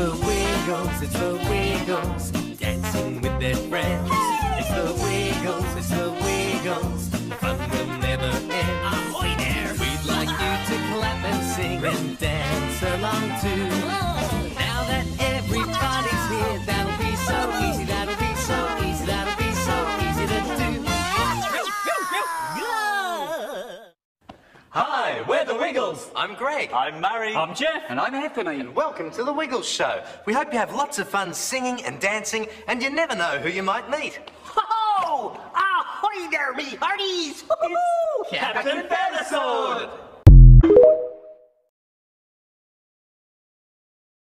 the Wiggles, it's the Wiggles, dancing with their friends. It's the Wiggles, it's the Wiggles, the fun will never end. Ahoy there! We'd like you to clap and sing and dance along too. Hi, we're the Wiggles. I'm Greg. I'm Murray. I'm Jeff. And I'm Anthony. And welcome to the Wiggles Show. We hope you have lots of fun singing and dancing, and you never know who you might meet. Ho! Ahoy there, me hearties! Captain Feathersword.